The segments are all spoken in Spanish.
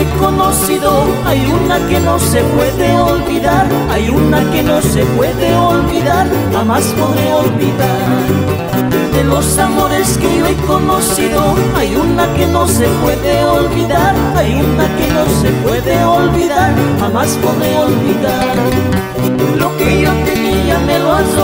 he conocido, hay una que no se puede olvidar, hay una que no se puede olvidar, jamás podré olvidar. De los amores que yo he conocido, hay una que no se puede olvidar, hay una que no se puede olvidar, jamás podré olvidar. Lo que yo tenía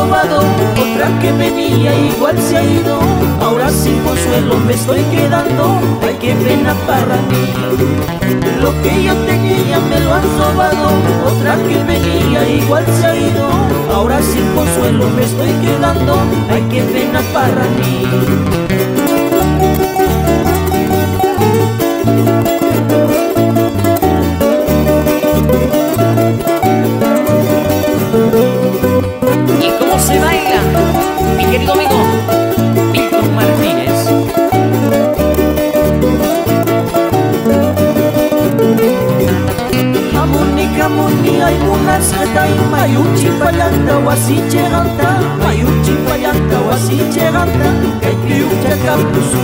otra que venía igual se ha ido, ahora sin consuelo me estoy quedando, ay qué pena para mí. Lo que yo tenía me lo han robado, otra que venía igual se ha ido, ahora sin consuelo me estoy quedando, ay qué pena para mí. Querido amigo Milton Martínez. Hamuni kamuni ay munas katay Mayuchi payanta wasi cheganta. Mayuchi payanta wasi cheganta. Kay piucha kapusu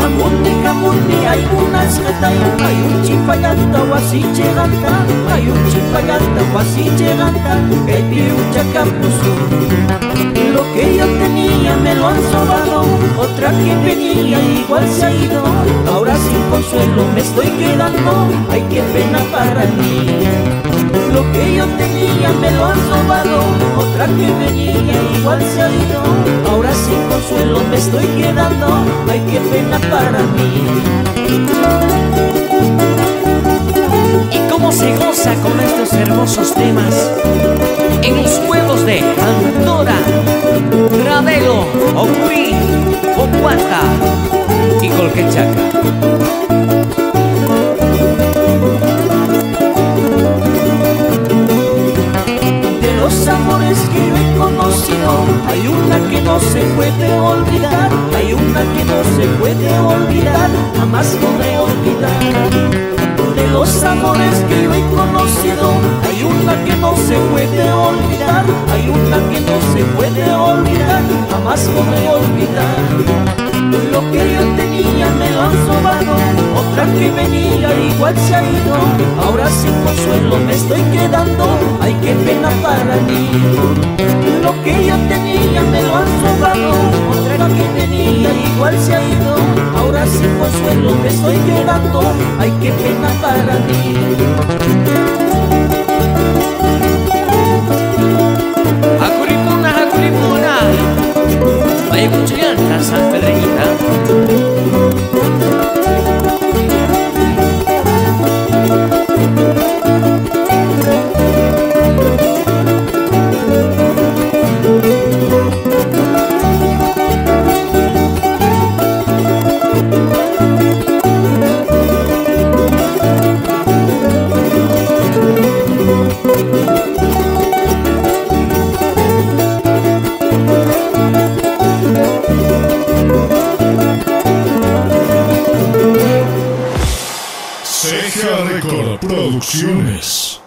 Hamuni kamuni ay munas katay Mayuchi payanta wasi cheganta Mayuchi payanta wasi cheganta Kay piucha kapusu Lo que yo tenía me lo han robado Otra que venía igual se ha ido. Ahora sin consuelo me estoy quedando Ay qué pena para mí. Lo que yo tenía me lo Otra que venía igual se ha ido. Ahora sin consuelo me estoy quedando. Ay qué pena para mí. ¿Y cómo se goza con estos hermosos temas? En los pueblos de Andorra, Ravelo, Ocurí, Ocuata no se puede olvidar, hay una que no se puede olvidar, jamás podré olvidar. De los amores que yo he conocido, hay una que no se puede olvidar, hay una que no se puede olvidar, jamás podré olvidar. Lo que yo tenía me lo han robado, otra que venía igual se ha ido, ahora sin consuelo me estoy quedando, ay qué pena para mí. Lo que yo tenía me quedando, ay qué pena para mí. Producciones.